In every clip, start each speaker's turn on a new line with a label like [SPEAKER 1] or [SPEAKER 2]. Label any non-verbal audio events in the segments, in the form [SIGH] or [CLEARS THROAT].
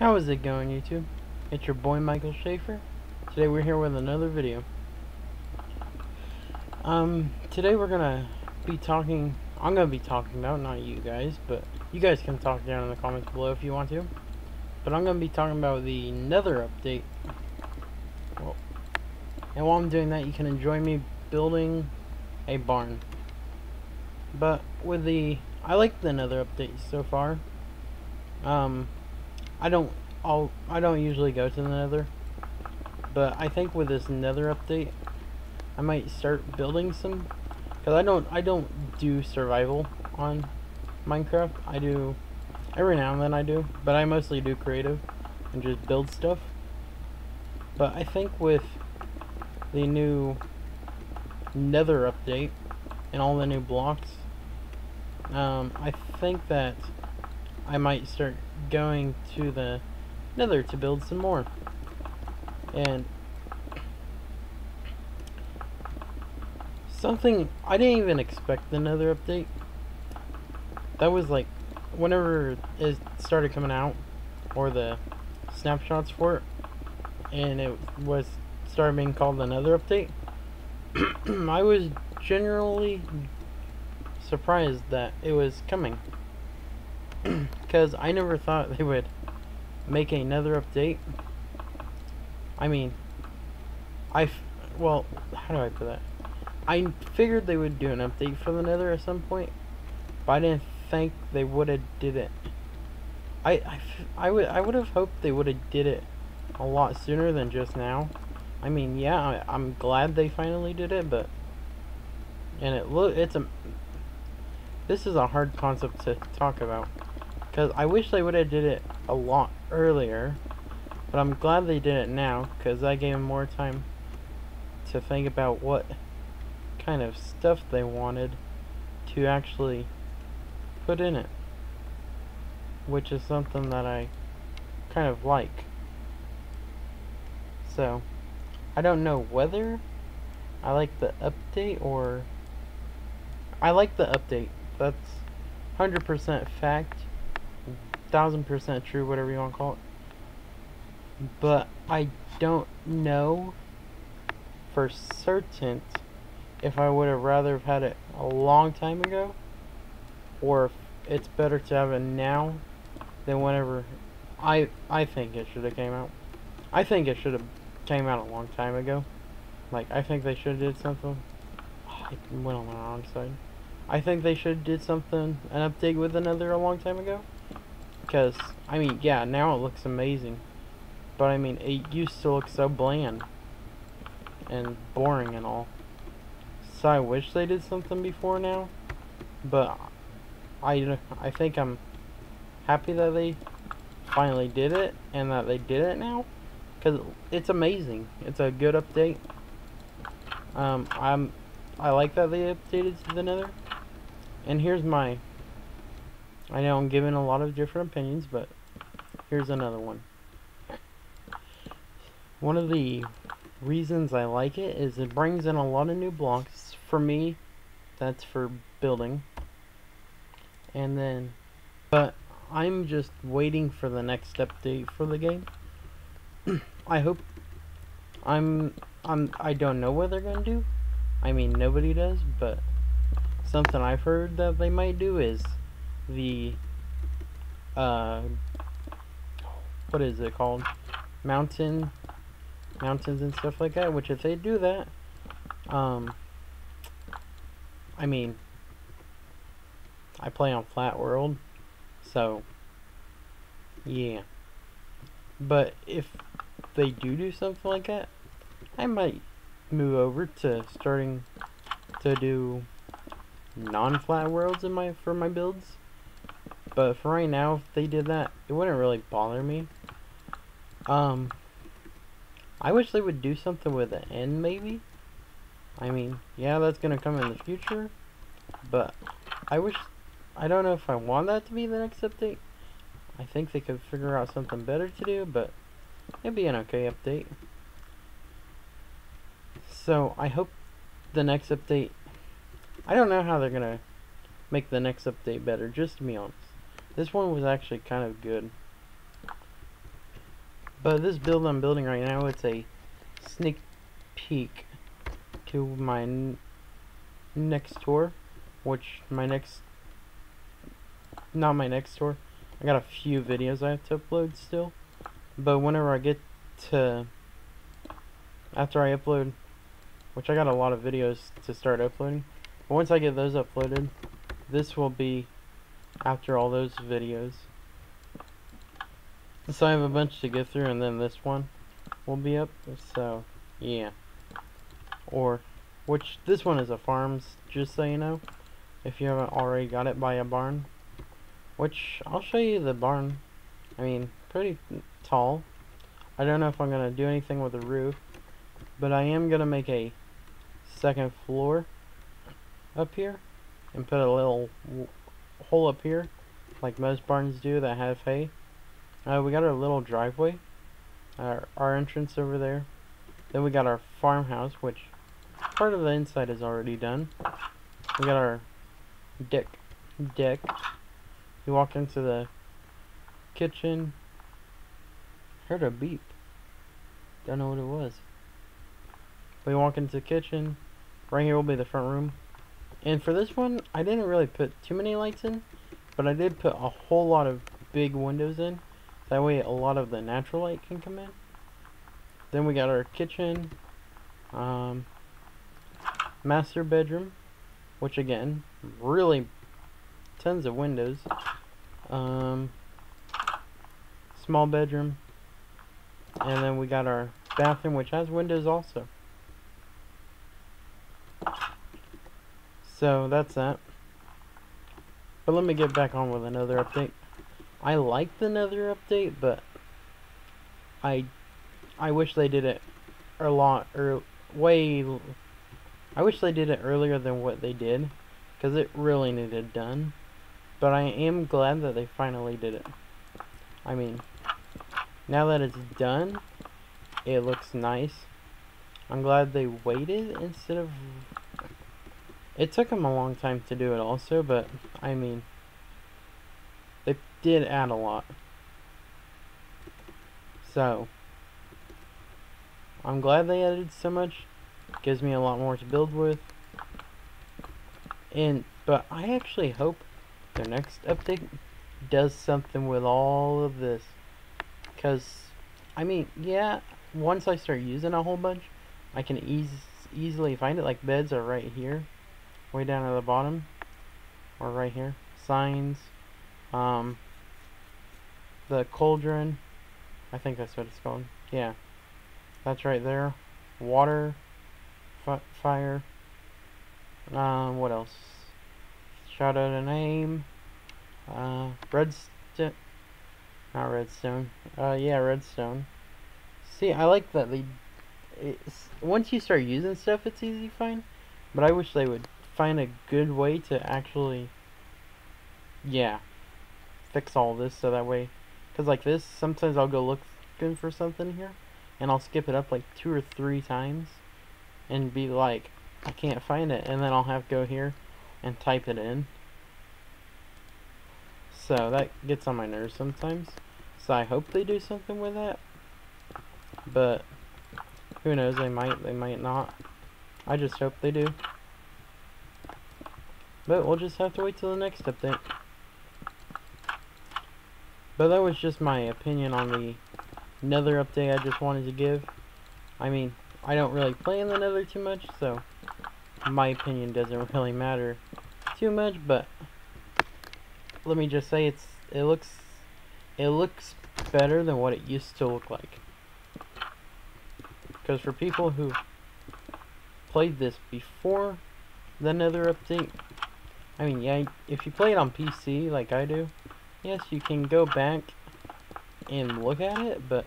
[SPEAKER 1] How is it going YouTube? It's your boy Michael Shafer. Today we're here with another video. Um, today we're gonna be talking, I'm gonna be talking about, not you guys, but you guys can talk down in the comments below if you want to. But I'm gonna be talking about the Nether update. Well, and while I'm doing that, you can enjoy me building a barn. But with the, I like the Nether update so far. Um, I don't I'll I don't usually go to the nether but I think with this nether update I might start building some because I don't I don't do survival on Minecraft. I do every now and then I do but I mostly do creative and just build stuff. But I think with the new nether update and all the new blocks um, I think that I might start going to the nether to build some more. And something I didn't even expect the nether update. That was like whenever it started coming out or the snapshots for it and it was started being called the nether update. [CLEARS THROAT] I was generally surprised that it was coming [CLEARS THROAT] because I never thought they would make another update. I mean, I, well, how do I put that? I figured they would do an update for the Nether at some point, but I didn't think they would have did it. I, I, I would I would have hoped they would have did it a lot sooner than just now. I mean, yeah, I, I'm glad they finally did it, but and it look it's a this is a hard concept to talk about. Because I wish they would have did it a lot earlier. But I'm glad they did it now. Because that gave them more time to think about what kind of stuff they wanted to actually put in it. Which is something that I kind of like. So, I don't know whether I like the update or... I like the update. That's 100% fact thousand percent true, whatever you want to call it. But I don't know for certain if I would have rather have had it a long time ago or if it's better to have it now than whenever I I think it should have came out. I think it should have came out a long time ago. Like I think they should have did something. I went on the wrong side. I think they should have did something an update with another a long time ago. Because, I mean, yeah, now it looks amazing. But, I mean, it used to look so bland. And boring and all. So I wish they did something before now. But, I, I think I'm happy that they finally did it. And that they did it now. Because it's amazing. It's a good update. Um, I'm, I like that they updated to the nether. And here's my I know I'm giving a lot of different opinions, but here's another one. One of the reasons I like it is it brings in a lot of new blocks. For me, that's for building. And then, but I'm just waiting for the next update for the game. [CLEARS THROAT] I hope I'm I'm I don't know what they're gonna do. I mean nobody does, but something I've heard that they might do is the uh, what is it called? Mountain mountains and stuff like that which if they do that um I mean I play on flat world so yeah. But if they do do something like that I might move over to starting to do non-flat worlds in my for my builds but for right now, if they did that, it wouldn't really bother me. Um, I wish they would do something with the end, maybe. I mean, yeah, that's gonna come in the future. But I wish, I don't know if I want that to be the next update. I think they could figure out something better to do, but it'd be an okay update. So I hope the next update, I don't know how they're gonna make the next update better, just to be honest. This one was actually kind of good. But this build I'm building right now, it's a sneak peek to my next tour, which my next, not my next tour, I got a few videos I have to upload still, but whenever I get to, after I upload, which I got a lot of videos to start uploading, but once I get those uploaded, this will be after all those videos. So I have a bunch to get through and then this one will be up, so yeah. Or, which, this one is a farms, just so you know, if you haven't already got it by a barn. Which, I'll show you the barn. I mean, pretty tall. I don't know if I'm going to do anything with the roof, but I am going to make a second floor up here and put a little hole up here like most barns do that have hay. Uh, we got our little driveway, our, our entrance over there. Then we got our farmhouse, which part of the inside is already done. We got our deck. Deck. You walk into the kitchen. Heard a beep. Don't know what it was. We walk into the kitchen. Right here will be the front room. And for this one, I didn't really put too many lights in, but I did put a whole lot of big windows in. That way a lot of the natural light can come in. Then we got our kitchen, um, master bedroom, which again, really tons of windows. Um, small bedroom, and then we got our bathroom, which has windows also. So that's that. But let me get back on with another update. I like the Nether update, but I I wish they did it a lot or way I wish they did it earlier than what they did because it really needed done. But I am glad that they finally did it. I mean, now that it's done, it looks nice. I'm glad they waited instead of it took them a long time to do it also, but I mean, they did add a lot. So, I'm glad they added so much. Gives me a lot more to build with. And, but I actually hope their next update does something with all of this. Because, I mean, yeah, once I start using a whole bunch, I can ease, easily find it. Like, beds are right here way down at the bottom or right here. Signs um, the cauldron I think that's what it's called. Yeah. That's right there. Water fire um, what else? Shout out a name. Uh, redstone not redstone. Uh, yeah redstone. See I like that they once you start using stuff it's easy to find but I wish they would find a good way to actually, yeah, fix all this so that way, because like this, sometimes I'll go looking for something here, and I'll skip it up like two or three times, and be like, I can't find it, and then I'll have to go here and type it in. So that gets on my nerves sometimes. So I hope they do something with that. But who knows, they might, they might not. I just hope they do. But we'll just have to wait till the next update. But that was just my opinion on the Nether update I just wanted to give. I mean, I don't really play in the Nether too much, so my opinion doesn't [LAUGHS] really matter too much, but let me just say it's it looks it looks better than what it used to look like. Because for people who played this before the Nether update, I mean, yeah, if you play it on PC like I do, yes, you can go back and look at it, but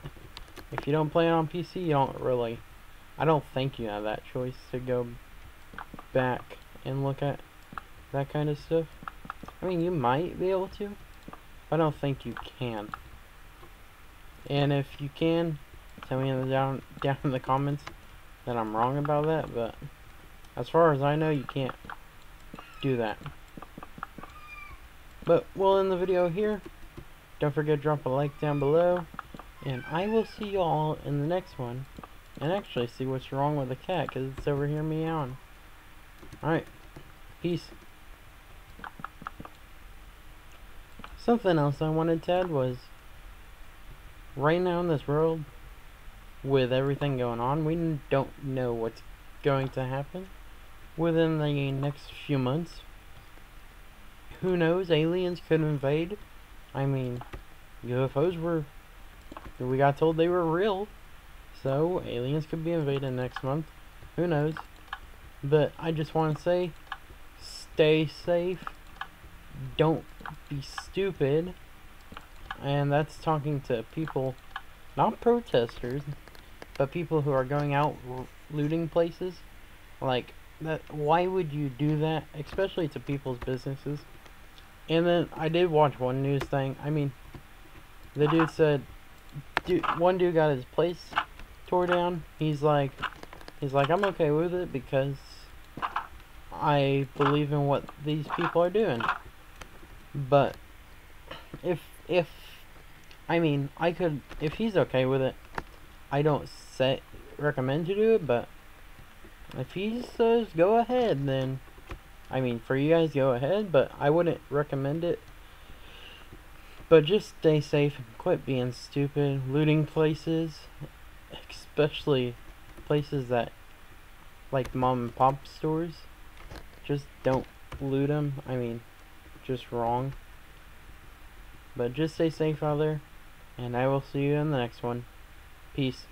[SPEAKER 1] if you don't play it on PC, you don't really, I don't think you have that choice to go back and look at that kind of stuff. I mean, you might be able to, I don't think you can. And if you can, tell me in the down down in the comments that I'm wrong about that, but as far as I know, you can't do that. But we'll end the video here. Don't forget to drop a like down below. And I will see you all in the next one. And actually see what's wrong with the cat, because it's over here meowing. Alright. Peace. Something else I wanted to add was, right now in this world, with everything going on, we don't know what's going to happen within the next few months. Who knows, aliens could invade. I mean, UFOs were, we got told they were real, so aliens could be invaded next month. Who knows? But I just want to say, stay safe, don't be stupid, and that's talking to people, not protesters, but people who are going out looting places. Like, that, why would you do that, especially to people's businesses? And then I did watch one news thing. I mean, the dude said, dude, one dude got his place tore down. He's like, he's like, I'm okay with it because I believe in what these people are doing. But if if I mean, I could if he's okay with it, I don't say recommend to do it, but if he says go ahead, then I mean, for you guys, go ahead, but I wouldn't recommend it. But just stay safe and quit being stupid, looting places, especially places that, like mom and pop stores. Just don't loot them. I mean, just wrong. But just stay safe out there, and I will see you in the next one. Peace.